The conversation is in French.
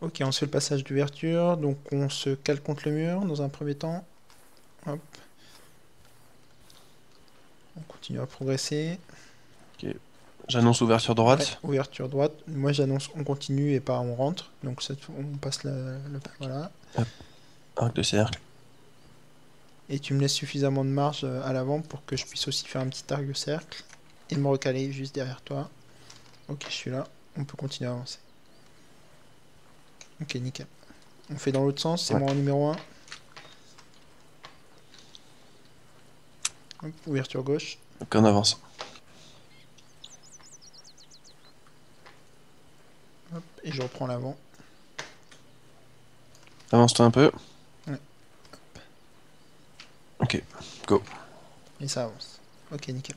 Ok, on se fait le passage d'ouverture, donc on se cale contre le mur dans un premier temps. Hop. On continue à progresser. J'annonce ouverture droite. Ouais, ouverture droite. Moi j'annonce on continue et pas on rentre. Donc cette on passe la, le... Voilà. Arc de cercle. Et tu me laisses suffisamment de marge euh, à l'avant pour que je puisse aussi faire un petit arc de cercle. Et me recaler juste derrière toi. Ok, je suis là. On peut continuer à avancer. Ok, nickel. On fait dans l'autre sens, c'est Ouais. moi en numéro 1. ouverture gauche. Donc on avance. Hop, et je reprends l'avant. Avance-toi un peu. Ouais. Ok, go. Et ça avance. Ok, nickel.